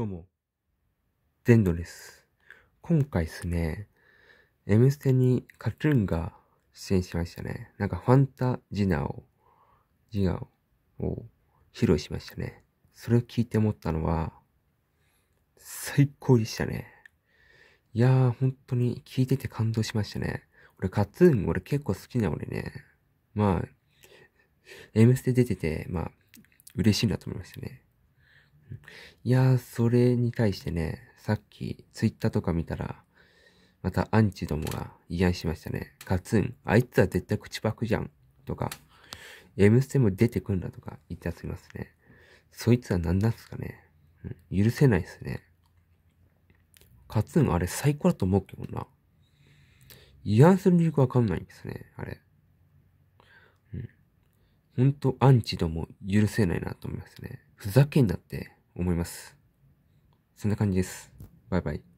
どうも、ゼンドです。今回ですね、M ステにカトゥーンが出演しましたね。なんかファンタジナを、ジナを披露しましたね。それを聞いて思ったのは、最高でしたね。いやー、本当に聞いてて感動しましたね。俺、カトゥーン、俺結構好きなのでね。まあ、M ステ出てて、まあ、嬉しいなと思いましたね。いやー、それに対してね、さっきツイッターとか見たら、またアンチどもが違反しましたね。カツン、あいつは絶対口パクじゃん。とか、M ステも出てくんだとか言ったやついますね。そいつは何なんすかね。うん、許せないですね。カツン、あれ最高だと思うけどな。違反する理由がわかんないんですね、あれ。うん。ほんと、アンチども許せないなと思いますね。ふざけんなって思います。そんな感じです。バイバイ。